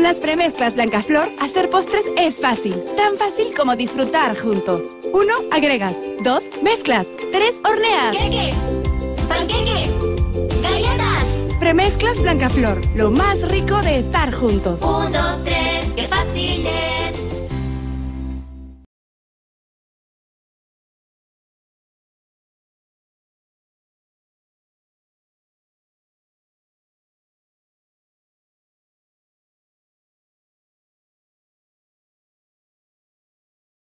Con las premezclas Blancaflor, hacer postres es fácil. Tan fácil como disfrutar juntos. Uno, agregas. Dos, mezclas. Tres, horneas. ¡Queque! ¡Panqueque! ¡Galletas! Premezclas Blancaflor, lo más rico de estar juntos. Un, dos, tres, qué fáciles.